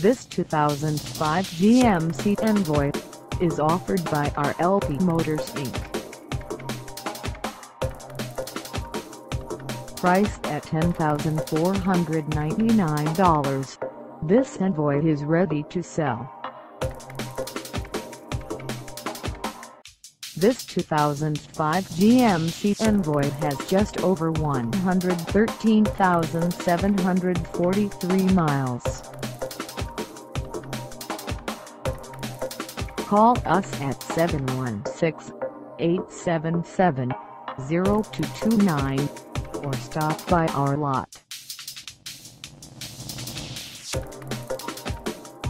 This 2005 GMC Envoy is offered by RLP Motors Inc. Priced at $10,499, this Envoy is ready to sell. This 2005 GMC Envoy has just over 113,743 miles. Call us at 716-877-0229 or stop by our lot.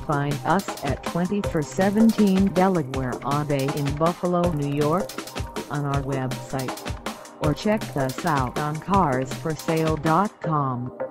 Find us at 2417 Delaware Ave in Buffalo, New York, on our website, or check us out on carsforsale.com.